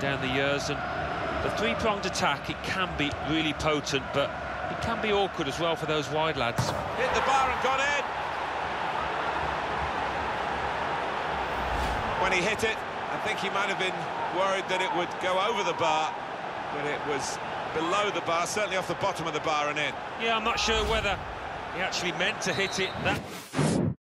down the years, and the three-pronged attack, it can be really potent, but it can be awkward as well for those wide lads. Hit the bar and got in. When he hit it, I think he might have been worried that it would go over the bar, but it was below the bar, certainly off the bottom of the bar and in. Yeah, I'm not sure whether he actually meant to hit it that...